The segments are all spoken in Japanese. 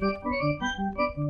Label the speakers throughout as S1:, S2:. S1: Thank you.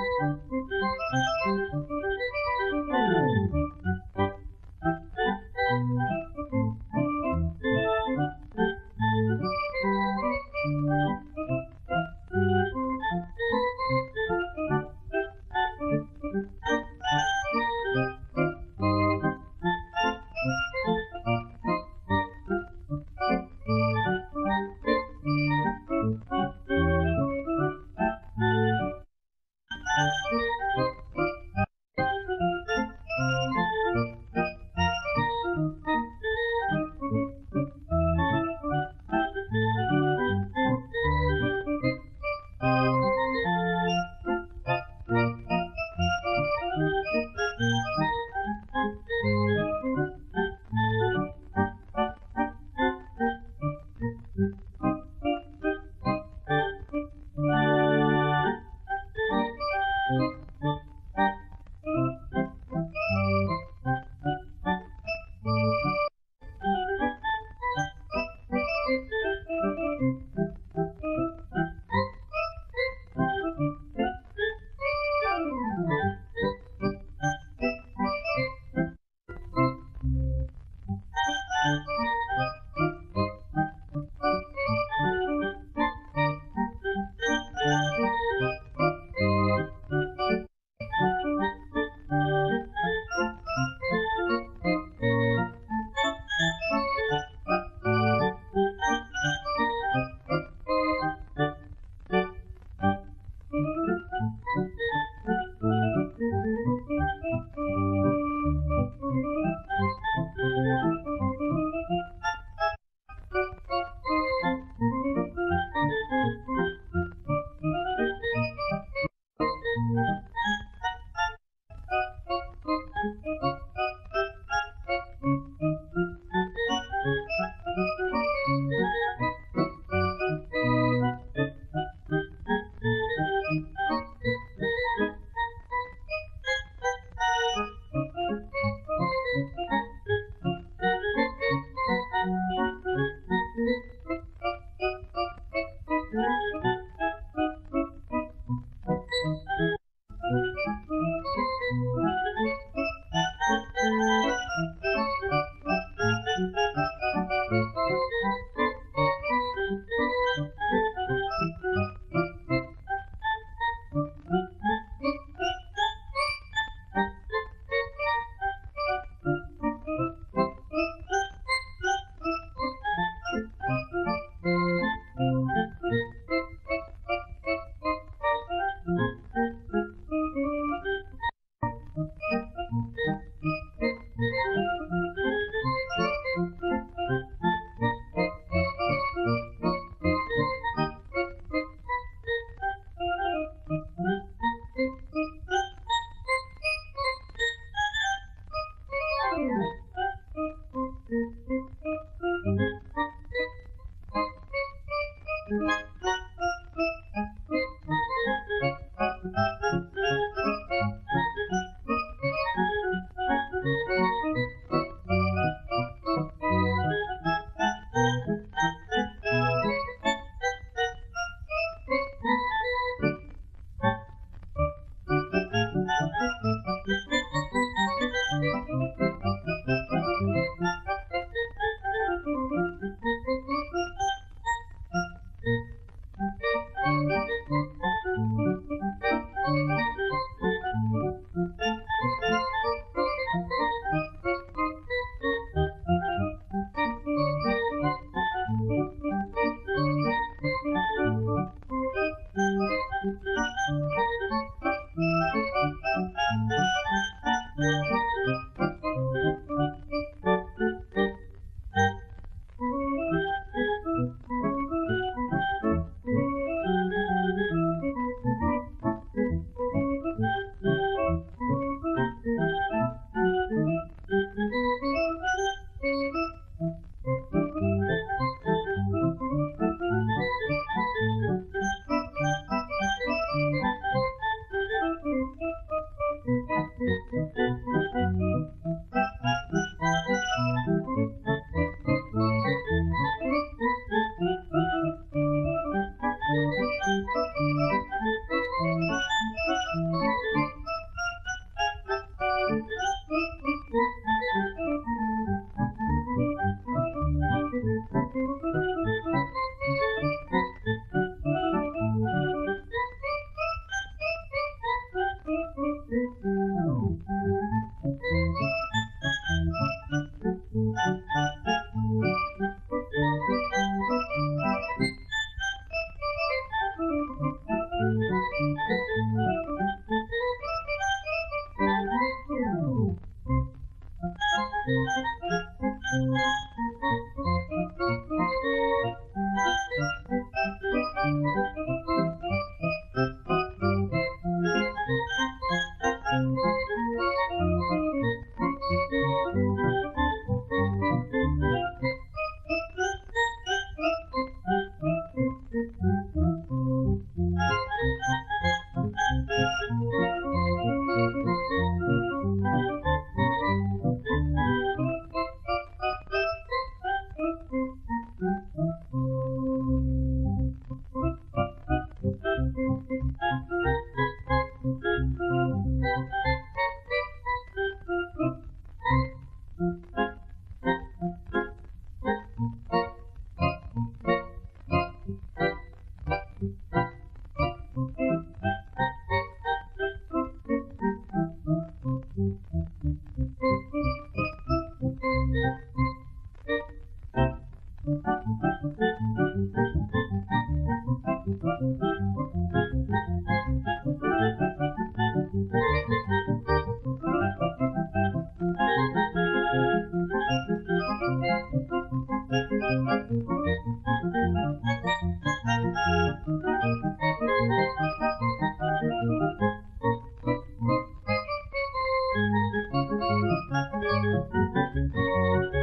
S1: Thank you. Thank